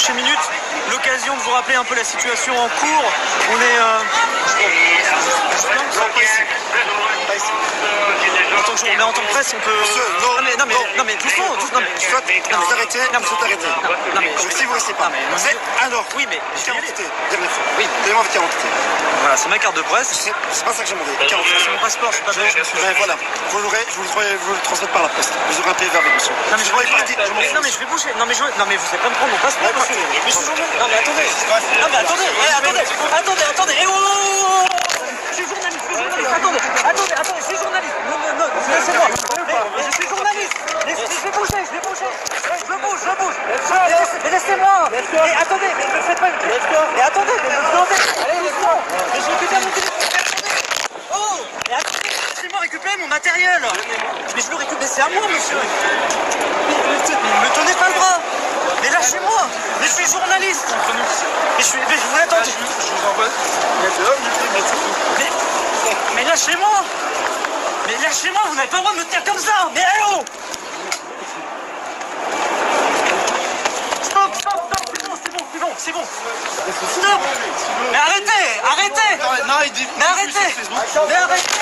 chez Minute. L'occasion de vous rappeler un peu la situation en cours. On est. euh, Non, pas ici. Pas ici. En tant que jour- mais en tant que presse, on peut. Monsieur, non, mais, non, mais, non. mais doucement, non, mais- Soit vous arrêtez, Non, mais- arrêtez. non, mais- si vous restez pas, mais- c'est alors. Oui, mais. vais dernière fois. Oui. Donnez-moi votre identité. Voilà, c'est ma carte de presse. C'est c'est pas ça que j'ai demandé. C'est mon passeport, je suis pas belge. Ben voilà, vous l'aurez, je vous le, je vous le transmette par la poste. Vous aurez un PV avec monsieur. Non mais je Sinon, il est parti, je m'en mais, fous. non mais je vais bouger. Non mais je non mais vous allez pas me prendre mon passeport monsieur. Mais. Non mais attendez. Non mais attendez. Attendez. Attendez, attendez. Je suis journaliste. Je suis journaliste. Attendez. Attendez, attendez. Je suis journaliste. Non non non. Laissez-moi. Je suis journaliste. Je vais bouger. Je vais bouger. Je bouge. Je bouge. Mais laissez- Mais laissez-moi. Mais attendez. Mais ne faites pas. Mais attendez. Mais. Allez. Mais je récupère mon téléphone. Oh. Mais attendez. Laissez-moi récupérer mon matériel. Mais je le récupère. C'est à moi monsieur. Mais, mais me tenez pas le bras Mais lâchez-moi Mais je suis journaliste Mais je suis... Mais je vous attendez Je vous envoie. Mais lâchez-moi Mais lâchez-moi Vous n'avez pas le droit de me tenir comme ça Mais allô Stop, stop, stop C'est bon, c'est bon, c'est bon, c'est bon. Stop. Mais arrêtez Arrêtez. Non, il dit. Mais arrêtez. Mais arrêtez